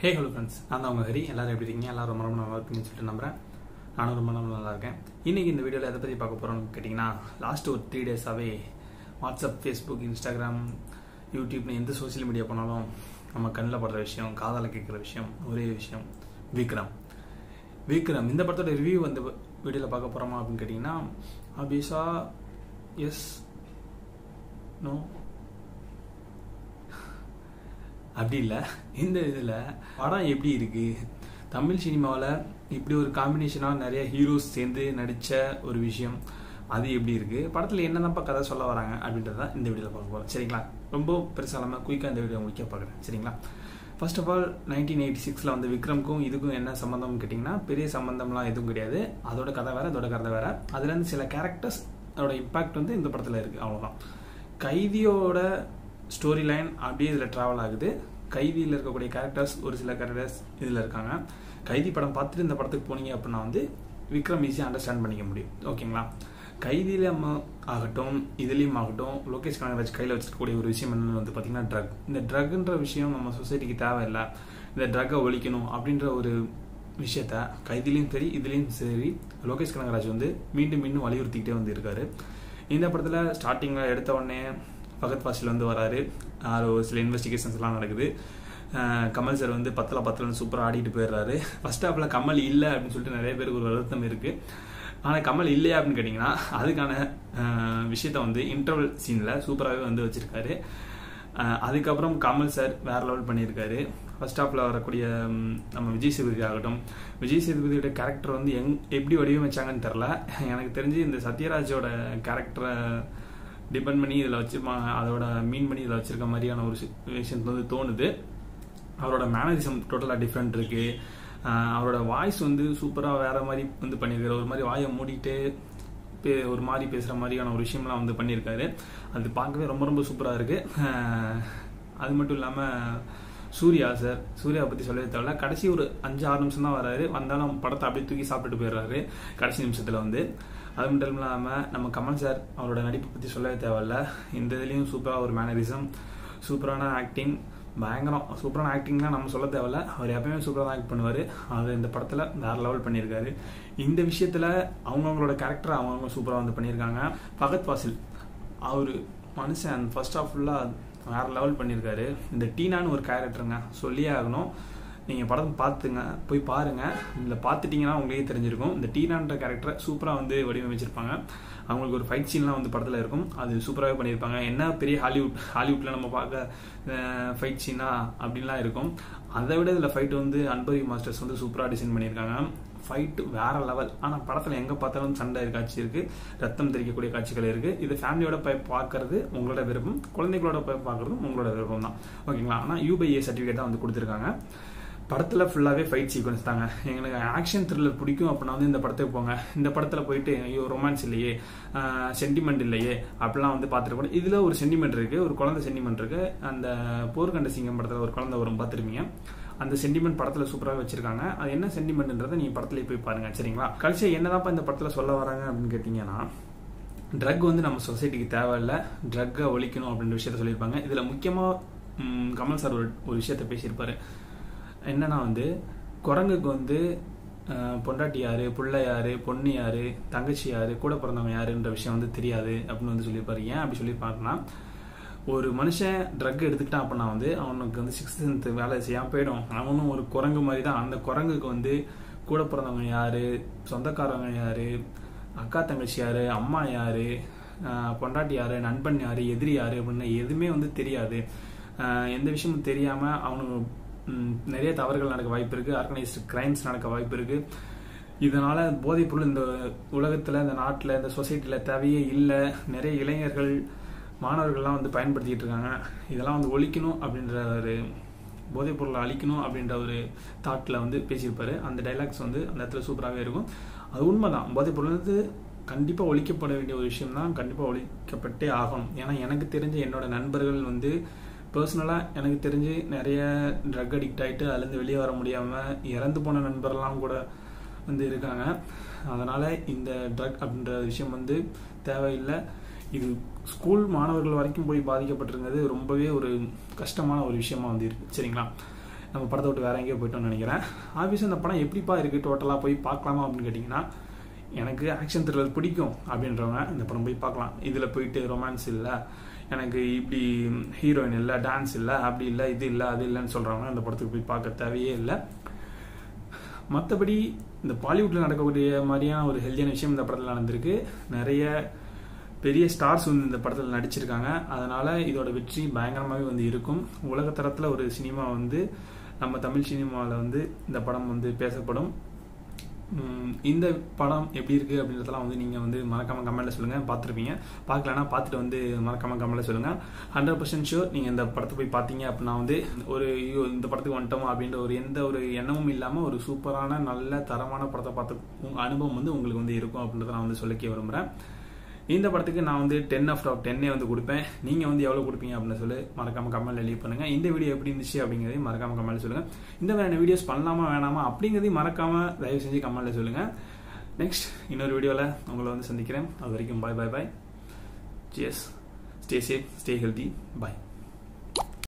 Hey hello friends நான் தான் உங்கள் ஹரி. எல்லாரும் எப்படி இருக்கீங்க? எல்லாரும் ரொம்ப ரொம்ப நல்லா இருக்குன்னு சொல்லிட்டு நம்புறேன். நானும் ரொம்ப ரொம்ப நல்லா இருக்கேன். இன்னைக்கு இந்த வீடியோவில் எதை பற்றி பார்க்க போகிறோம்னு கேட்டிங்கன்னா லாஸ்ட் ஒரு த்ரீ டேஸாகவே வாட்ஸ்அப் ஃபேஸ்புக் இன்ஸ்டாகிராம் யூடியூப்னு எந்த சோஷியல் மீடியா போனாலும் நம்ம கண்ணில் படுற விஷயம் காதால் கேட்குற விஷயம் ஒரே விஷயம் விக்ரம். விக்ரம் இந்த படத்தோட ரிவ்யூ வந்து வீடியோவில் பார்க்க போகிறோமா அப்படின்னு கேட்டிங்கன்னா ஆப்வியஸா எஸ் நோ அப்படி இல்லை. இந்த இதில் படம் எப்படி இருக்கு? தமிழ் சினிமாவில் இப்படி ஒரு காம்பினேஷனாக நிறைய ஹீரோஸ் சேர்ந்து நடித்த ஒரு விஷயம். அது எப்படி இருக்கு? படத்தில் என்னதான்ப்பா கதை சொல்ல வராங்க அப்படின்றத இந்த வீடியோவில் பார்க்க போகிறோம் சரிங்களா? ரொம்ப பெருசாக இல்லாமல் குயிக்காக இந்த வீடியோ முடிக்க பார்க்குறேன் சரிங்களா? First of all nineteen eighty சிக்ஸில் வந்து விக்ரம்க்கும் இதுக்கும் என்ன சம்மந்தம்னு கேட்டிங்கன்னா பெரிய சம்மந்தம்லாம் எதுவும் கிடையாது. அதோட கதை வேறு அதோட கதை வேறு. அதுலேருந்து சில கேரக்டர்ஸ் அதோட இம்பாக்ட் வந்து இந்த படத்தில் இருக்குது அவ்வளோதான் கைதியோட ஸ்டோரி லைன் அப்படியே இதில் ட்ராவல் ஆகுது. கைதியில் இருக்கக்கூடிய கேரக்டர்ஸ் ஒரு சில கேரக்டர்ஸ் இதில் இருக்காங்க. கைதி படம் பார்த்துட்டு இந்த படத்துக்கு போனீங்க அப்படின்னா வந்து விக்ரம் ஈஸியாக அண்டர்ஸ்டாண்ட் பண்ணிக்க முடியும். ஓகேங்களா கைதியில ஆகட்டும் இதுலேயும் ஆகட்டும் லோகேஷ் கனகராஜ் கையில் வச்சிருக்கக்கூடிய ஒரு விஷயம் என்னன்னு வந்து பார்த்தீங்கன்னா ட்ரக் இந்த ட்ரக்ன்ற விஷயம் நம்ம சொசைட்டிக்கு தேவையில்லை. இந்த ட்ரக்கை ஒழிக்கணும் அப்படின்ற ஒரு விஷயத்த கைதிலையும் சரி இதுலேயும் சரி லோகேஷ் கனகராஜ் வந்து மீண்டும் மீண்டும் வலியுறுத்திக்கிட்டே வந்து இருக்காரு. இந்த படத்தில் ஸ்டார்டிங்கில் எடுத்த உடனே பகத் ஃபாசில் வந்து வராரு. ஒரு சில இன்வெஸ்டிகேஷன்ஸ்லாம் நடக்குது. கமல் சார் வந்து பத்தில் பத்தில் சூப்பராக ஆடிட்டு போயிடுறாரு. ஃபர்ஸ்ட் ஹாஃபில் கமல் இல்லை அப்படின்னு சொல்லிட்டு நிறைய பேருக்கு ஒரு வருத்தம் இருக்குது ஆனால் கமல் இல்லையா அப்படின்னு கேட்டிங்கன்னா அதுக்கான விஷயத்த வந்து இன்டர்வல் சீனில் சூப்பராகவே வந்து வச்சுருக்காரு. அதுக்கப்புறம் கமல் சார் வேற லெவல் பண்ணியிருக்காரு. ஃபர்ஸ்ட் ஹாஃபில் வரக்கூடிய நம்ம விஜய் சேதுபதி ஆகட்டும். விஜய் சேதுபதியோட கேரக்டர் வந்து எங் எப்படி வடிவமைச்சாங்கன்னு தெரில எனக்கு தெரிஞ்சு இந்த சத்யராஜோட கேரக்டரை டிபெண்ட் பண்ணி இதில் வச்சிருப்பாங்க அதோட மீன் பண்ணி இதில் வச்சிருக்க மாதிரியான ஒரு விஷயம் வந்து தோணுது. அவரோட மேனரிசம் டோட்டலாக டிஃப்ரெண்ட் இருக்கு. அவரோட வாய்ஸ் வந்து சூப்பராக வேற மாதிரி வந்து பண்ணியிருக்காரு. ஒரு மாதிரி வாயை மூடிட்டு ஒரு மாதிரி பேசுகிற மாதிரியான ஒரு விஷயம்லாம் வந்து பண்ணியிருக்காரு. அது பார்க்கவே ரொம்ப ரொம்ப சூப்பராக இருக்கு. அது மட்டும் இல்லாமல் சூர்யா சார் சூர்யா பற்றி சொல்லவே தேவையில்ல. கடைசி ஒரு அஞ்சு ஆறு நிமிஷம் தான் வராரு. வந்தாலும் படத்தை அப்படியே தூக்கி சாப்பிட்டுட்டு போயிடுறாரு. கடைசி நிமிஷத்தில் வந்து. அது மட்டும் இல்லாமல் நம்ம கமல் சார் அவரோட நடிப்பை பற்றி சொல்லவே தேவையில்ல. இந்த இதுலேயும் சூப்பராக ஒரு மேனரிசம் சூப்பரான ஆக்டிங் பயங்கரம். சூப்பரான ஆக்டிங்லாம் நம்ம சொல்ல தேவையில்ல. அவர் எப்பயுமே சூப்பராக ஆக்ட் பண்ணுவார். அவர் இந்த படத்தில் வேறு லெவல் பண்ணியிருக்காரு. இந்த விஷயத்தில் அவங்கவுங்களோட கேரக்டர் அவங்கவுங்க சூப்பராக வந்து பண்ணியிருக்காங்க. பகத் வாசில் அவர் மனுஷன் ஃபர்ஸ்ட் ஆஃப் ஃபுல்லாக வேறு லெவல் பண்ணியிருக்காரு. இந்த டீனான்னு ஒரு கேரக்டருங்க சொல்லியே ஆகணும். நீங்கள் படம் பார்த்துங்க போய் பாருங்கள் இதில் பார்த்துட்டிங்கன்னா உங்களுக்கே தெரிஞ்சிருக்கும். இந்த டீனான்ற கேரக்டரை சூப்பராக வந்து வடிவமைச்சிருப்பாங்க. அவங்களுக்கு ஒரு ஃபைட் சீன்லாம் வந்து படத்தில் இருக்கும். அது சூப்பராகவே பண்ணியிருப்பாங்க. என்ன பெரிய ஹாலிவுட் ஹாலிவுட்டில் நம்ம பார்க்க ஃபைட் சீனா அப்படின்லாம் இருக்கும். அதை விட இதில் ஃபைட் வந்து அன்பரி மாஸ்டர்ஸ் வந்து சூப்பராக டிசைன் பண்ணியிருக்காங்க. ஃபைட்டு வேற லெவல் ஆனால் படத்தில் எங்கே பார்த்தாலும் சண்டை காட்சி இருக்குது ரத்தம் தெரிக்கக்கூடிய காட்சிகள் இருக்குது இது ஃபேமிலியோட போய் பார்க்கறது உங்களோட விருப்பம். குழந்தைகளோட போய் பார்க்குறதும் உங்களோட விருப்பம் தான் ஓகேங்களா? ஆனால் யூபிஏ சர்டிஃபிகேட் தான் வந்து கொடுத்துருக்காங்க. படத்தில் ஃபுல்லாகவே ஃபைட் சீக்வன்ஸ் தாங்க. எங்களுக்கு ஆக்ஷன் த்ரில்லர் பிடிக்கும் அப்படின்னா வந்து இந்த படத்துக்கு போங்க. இந்த படத்தில் போயிட்டு ஐயோ ரொமான்ஸ் இல்லையே சென்டிமெண்ட் இல்லையே அப்படிலாம் வந்து பார்த்துட்டு இதில் ஒரு சென்டிமெண்ட் இருக்குது ஒரு குழந்தை சென்டிமெண்ட் இருக்குது அந்த போர்க்கண்ட சிங்கம் படத்தில் ஒரு குழந்தை வரும் பார்த்துருப்பீங்க. அந்த சென்டிமெண்ட் படத்தில் சூப்பராக வச்சிருக்காங்க. அது என்ன சென்டிமெண்ட்ன்றதை நீங்கள் படத்துல போய் பாருங்க சரிங்களா? கழிச்சு என்னதான்ப்பா இந்த படத்தில் சொல்ல வராங்க அப்படின்னு கேட்டிங்கன்னா ட்ரக் வந்து நம்ம சொசைட்டிக்கு தேவையில்லை. ட்ரக்கை ஒழிக்கணும் அப்படின்ற விஷயத்த சொல்லியிருப்பாங்க. இதில் முக்கியமாக கமல் சார் ஒரு ஒரு விஷயத்த பேசியிருப்பாரு. என்னன்னா வந்து குரங்குக்கு வந்து பொண்டாட்டி யாரு புள்ள யாரு பொண்ணு யாரு தங்கச்சி யாரு கூட பிறந்தவங்க யாருன்ற விஷயம் வந்து தெரியாது அப்படின்னு வந்து சொல்லியிருப்பாரு. ஏன் அப்படி சொல்லியிருப்பாருன்னா ஒரு மனுஷன் ட்ரக் எடுத்துக்கிட்டான் அப்படின்னா வந்து அவனுக்கு வந்து சிக்ஸ்த் சென்த் வேலை செய்யாமல் போயிடும். அவனும் ஒரு குரங்கு மாதிரி தான். அந்த குரங்குக்கு வந்து கூட பிறந்தவங்க யாரு சொந்தக்காரவங்க யாரு அக்கா தங்கச்சி யாரு அம்மா யாரு பொண்டாட்டி யாரு நண்பன் யாரு எதிரி யாரு அப்படின்னு எதுவுமே வந்து தெரியாது. எந்த விஷயமும் தெரியாம அவனுக்கு நிறைய தவறுகள் நடக்க வாய்ப்பு இருக்கு. ஆர்கனைஸ்டு கிரைம்ஸ் நடக்க வாய்ப்பு இருக்கு. இதனால போதைப் பொருள் இந்த உலகத்துல இந்த நாட்டில் இந்த சொசைட்டில தேவையே இல்லை. நிறைய இளைஞர்கள் மாணவர்கள்லாம் வந்து பயன்படுத்திட்டு இருக்காங்க. இதெல்லாம் வந்து ஒழிக்கணும் அப்படின்ற ஒரு போதைப் பொருளை அழிக்கணும் அப்படின்ற ஒரு தாட்டில் வந்து பேசியிருப்பாரு. அந்த டைலாக்ஸ் வந்து அந்த இடத்துல சூப்பராகவே இருக்கும். அது உண்மைதான். போதைப் பொருள் வந்து கண்டிப்பாக ஒழிக்கப்பட வேண்டிய ஒரு விஷயம் தான் கண்டிப்பாக ஒழிக்கப்பட்டே ஆகணும். ஏன்னா எனக்கு தெரிஞ்ச என்னோட நண்பர்கள் வந்து பர்சனலாக எனக்கு தெரிஞ்சு நிறைய ட்ரக் அடிக்ட் ஆகிட்டு அதுலேருந்து வெளியே வர முடியாமல் இறந்து போன நண்பர்லாம் கூட வந்து இருக்காங்க. அதனால் இந்த ட்ரக் அப்படின்ற விஷயம் வந்து தேவையில்லை. இது ஸ்கூல் மாணவர்கள் வரைக்கும் போய் பாதிக்கப்பட்டிருக்கிறது ரொம்பவே ஒரு கஷ்டமான ஒரு விஷயமா வந்து இருக்கு. சரிங்களா? நம்ம படத்தை விட்டு வேற எங்கேயோ போயிட்டோம்னு நினைக்கிறேன். ஆஃபீஸ் இந்த படம் எப்படிப்பா இருக்குது டோட்டலாக போய் பார்க்கலாமா அப்படின்னு கேட்டிங்கன்னா எனக்கு ஆக்ஷன் த்ரில்லர் பிடிக்கும் அப்படின்றவங்க இந்த படம் போய் பார்க்கலாம். இதில் போயிட்டு ரொமான்ஸ் இல்லை. எனக்கு இப்படி ஹீரோயின் இல்லை டான்ஸ் இல்லை அப்படி இல்லை இது இல்லை அது இல்லைன்னு சொல்கிறாங்கன்னா அந்த படத்துக்கு போய் பார்க்க தேவையே இல்லை. மற்றபடி இந்த பாலிவுட்டில் நடக்கக்கூடிய மாதிரியான ஒரு ஹெல்தியான விஷயம் இந்த படத்தில் நடந்திருக்கு. நிறைய பெரிய ஸ்டார்ஸ் வந்து இந்த படத்தில் நடிச்சிருக்காங்க. அதனால் இதோட வெற்றி பயங்கரமாகவே வந்து இருக்கும். உலகத்தரத்தில் ஒரு சினிமா வந்து நம்ம தமிழ் சினிமாவில் வந்து இந்த படம் வந்து பேசப்படும். இந்த படம் எப்படி இருக்குது அப்படின்றதெல்லாம் வந்து நீங்கள் வந்து மறக்காமல் கமெண்ட்டில் சொல்லுங்கள் பார்த்துருப்பீங்க. பார்க்கலன்னா பார்த்துட்டு வந்து மறக்காமல் கமெண்ட்டில் சொல்லுங்கள் ஹண்ட்ரட் பர்சன்ட் ஷூர் நீங்கள் இந்த படத்தை போய் பார்த்தீங்க அப்படின்னா வந்து ஒரு ஐயோ இந்த படத்துக்கு வந்துட்டோம் அப்படின்ற ஒரு எந்த ஒரு எண்ணமும் இல்லாமல் ஒரு சூப்பரான நல்ல தரமான படத்தை பார்த்து அனுபவம் வந்து உங்களுக்கு வந்து இருக்கும் அப்படின்றத நான் வந்து சொல்லிக்க விரும்புகிறேன் இந்த படத்துக்கு நான் வந்து டென் ஆஃப் டாப் டென்னே வந்து கொடுப்பேன். நீங்கள் வந்து எவ்வளோ கொடுப்பீங்க அப்படின்னு சொல்லி மறக்காம கமெண்ட்ல லீவ் பண்ணுங்க. இந்த வீடியோ எப்படி இருந்துச்சு அப்படிங்கிறதையும் மறக்காம கமெண்ட்ல சொல்லுங்க. இந்த வேற வீடியோஸ் பண்ணலாமா வேணாமா அப்படிங்கிறதையும் மறக்காம தயவு செஞ்சு கமெண்ட்ல சொல்லுங்க. நெக்ஸ்ட் இன்னொரு வீடியோவில் உங்களை வந்து சந்திக்கிறேன். அது வரைக்கும் bye bye bye guys stay safe stay healthy bye